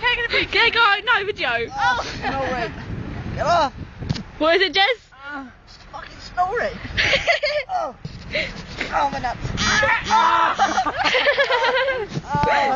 you taking a picture? Get going. no video. Oh. Snoring. Get off. What is it, Jez? Uh, ah, fucking snoring. oh. Oh, my nuts. Ah. oh.